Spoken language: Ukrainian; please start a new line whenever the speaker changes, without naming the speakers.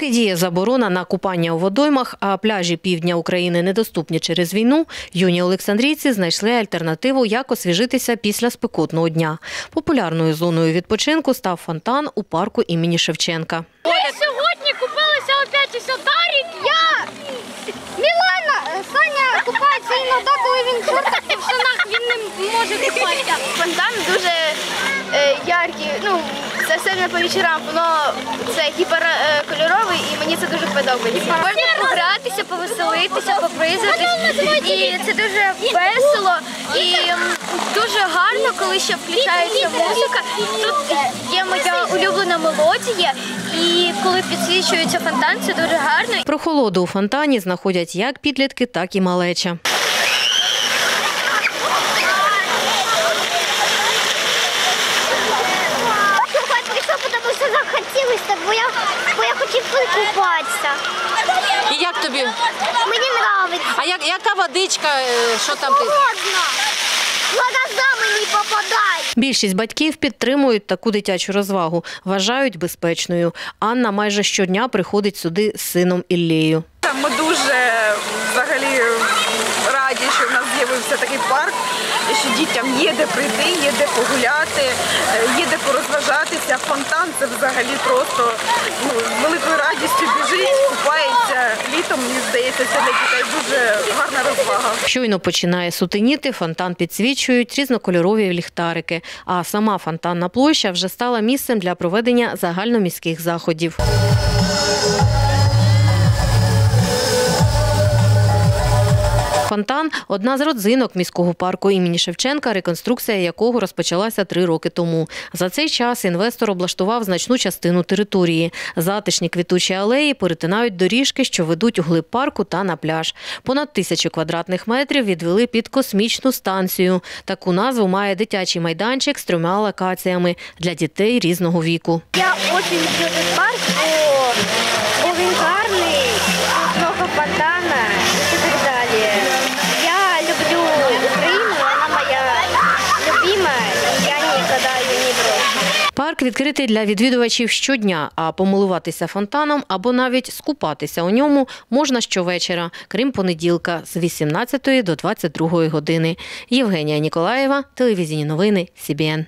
Поки діє заборона на купання у водоймах, а пляжі півдня України недоступні через війну, юні олександрійці знайшли альтернативу, як освіжитися після спекотного дня. Популярною зоною відпочинку став фонтан у парку імені Шевченка.
Ми сьогодні купалися опять у Садарі. Я Мілана, е, Саня купається іноді, коли він і в штанах, він не може купатися. Фонтан дуже е, яркий. Ну, це все не по вечорам, воно це гіперкольоровий і мені це дуже подобається. Можна погратися, повеселитися, попризатись. І це дуже весело і дуже гарно, коли ще включається музика. Тут є моя улюблена мелодія, і коли підсвічується фонтан, це дуже гарно.
Прохолоду у фонтані знаходять як підлітки, так і малеча.
Купать прийшов, тому що захотілося, так, бо я, бо я хотів покупатися.
І як тобі?
Мені подобається.
А як, яка водичка? е, Що там ти?
Холодно. Глаза мені попадають.
Більшість батьків підтримують таку дитячу розвагу, вважають безпечною. Анна майже щодня приходить сюди з сином Іллею.
Ми дуже взагалі що в нас з'явився такий парк, що дітям є де прийти, є де погуляти, е, є де порозважатися. Фонтан це взагалі просто ну, з великою радістю біжить, купається. Літом, мені здається, це для дітей дуже гарна розвага.
Щойно починає сутеніти, фонтан підсвічують різнокольорові ліхтарики. А сама фонтанна площа вже стала місцем для проведення загальноміських заходів. Фонтан одна з родзинок міського парку імені Шевченка, реконструкція якого розпочалася три роки тому. За цей час інвестор облаштував значну частину території. Затишні квітучі алеї перетинають доріжки, що ведуть у глиб парку та на пляж. Понад тисячу квадратних метрів відвели під космічну станцію. Таку назву має дитячий майданчик з трьома локаціями для дітей різного віку.
Я дуже люблю парк, бо він гарний, тут много фонтана і так далі. Я люблю Україну, вона моя любима, і я ніколи її не брошу.
Парк відкритий для відвідувачів щодня, а помилуватися фонтаном або навіть скупатися у ньому можна щовечора, крім понеділка, з 18 до 22 години. Євгенія Ніколаєва, телевізійні новини, СІБІН.